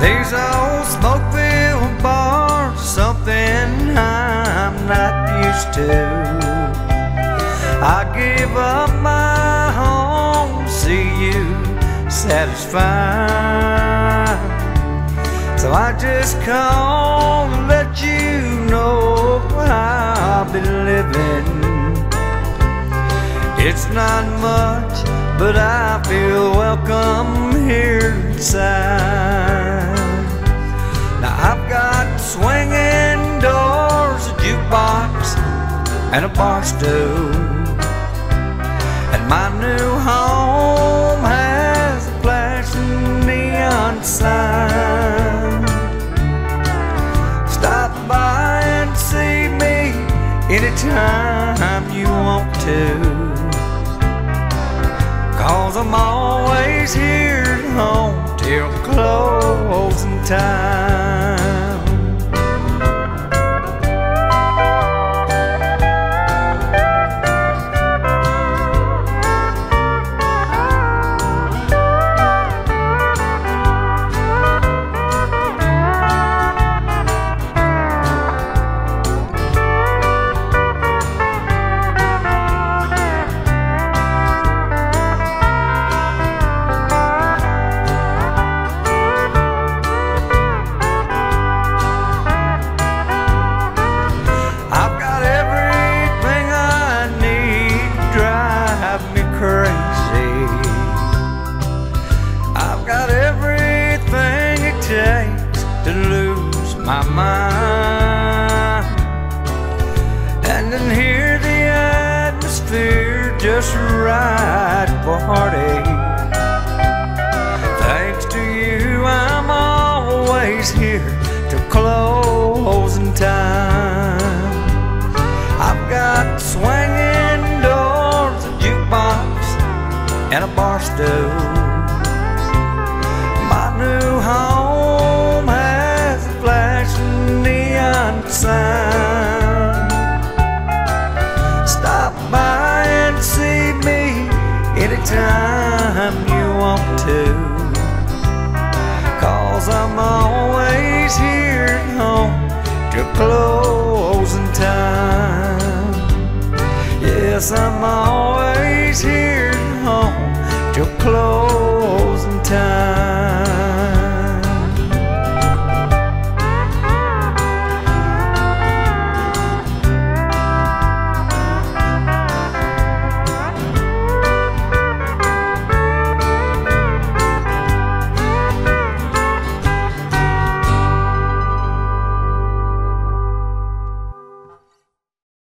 These old smoke-filled bars something I'm not used to. I give up my home see you satisfied. So I just come to let you know I've been living. It's not much, but I feel welcome here and a bar stool. And my new home has a flashing neon sign. Stop by and see me anytime you want to. Cause I'm always here at home till closing time. To lose my mind. And then hear the atmosphere just right for heartache. Thanks to you, I'm always here till closing time. I've got swinging doors, a jukebox, and a bar stool. Anytime you want to. Cause I'm always here at home till closing time. Yes, I'm always here at home closing time.